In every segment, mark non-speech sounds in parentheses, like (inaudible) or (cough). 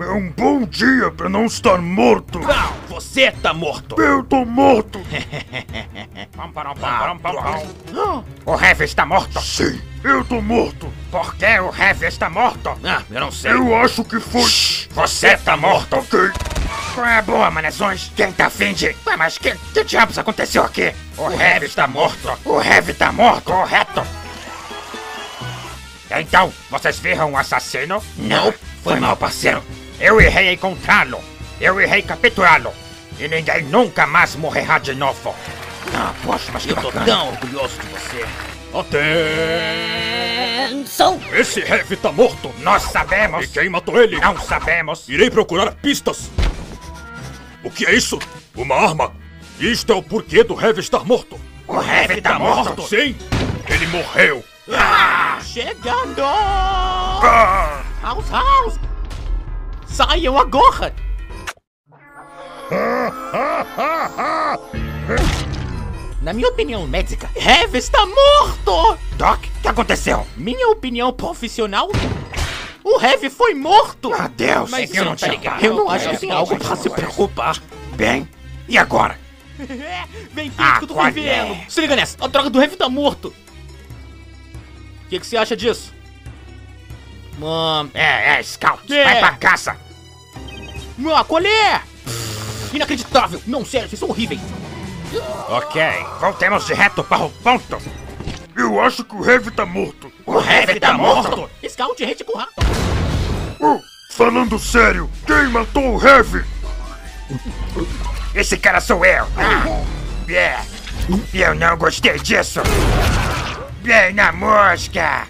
É um bom dia pra não estar morto. Não, você tá morto. Eu tô morto. (laughs) O Heavy está morto. Sim, eu tô morto. Por que o Heavy está morto? Ah, eu não sei. Eu acho que foi. Você tá morto. Ok. Qual é a boa, manezões? Quem tá afim de... Ué, mas que, que diabos aconteceu aqui? O Heavy está morto. O Heavy tá morto. Correto. Então, vocês viram o assassino? Não. Foi mal, parceiro. Eu errei encontrá-lo. Eu errei capturá-lo. E ninguém nunca mais morrerá de novo. Ah, poxa, mas que Eu tô bacana. tão orgulhoso de você. Atenção! Esse Heavy tá morto! Nós sabemos. E quem matou ele? Não sabemos. Irei procurar pistas! O que é isso? Uma arma? Isto é o porquê do Heavy estar morto! O Heavy tá morto. Sim! Ele morreu! Chegando! Ah, House, house! Saiam agora! Na minha opinião médica, Heavy está morto! Doc, o que aconteceu? Minha opinião profissional, o Heavy foi morto! Ah, Deus. Mas eu não tá ligado. Eu não acho que tem algo pra se preocupar. Bem, e agora? (laughs) Vem Ah, que eu tô vivendo! é? Se liga nessa, a droga do Heavy tá morto! O que, que você acha disso? Mano, É, é, Scout. É. Vai pra caça. ah, qual é? Inacreditável! Não, sério, vocês são horríveis! Ok, voltemos direto para o ponto. eu acho que o Heavy tá morto. O Heavy tá morto. Scout rede com rato! Oh, falando sério, quem matou o Heavy? Esse cara sou eu. Ah, yeah. E eu não gostei disso. Bem na mosca.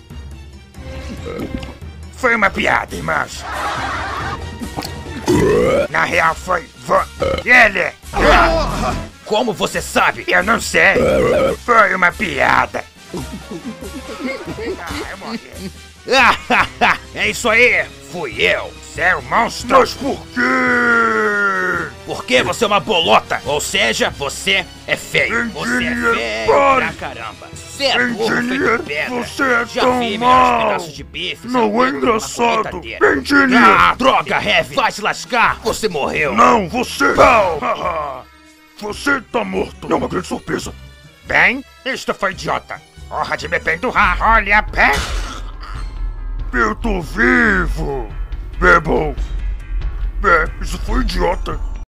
Foi uma piada, irmãos. Na real foi vo... ele. Como você sabe? eu não sei. Foi uma piada. Ah, eu morri. (laughs) é isso aí! Fui eu! Seu monstro. Mas por quê? Porque você é uma bolota! Ou seja, você é feio! Você é feio pra caramba! Você é burro feito pedra! você é Já tão vi mal. pedaços de bife Não é engraçado. Engenheiro. Ah, droga, Heavy! Vai se lascar! Você morreu! Não, você! Haha. (laughs) você tá morto! É uma grande surpresa! Bem, isto foi idiota. Hora de me pendurrar. Olha, pé. Eu tô vivo! É bom! É, isso foi idiota!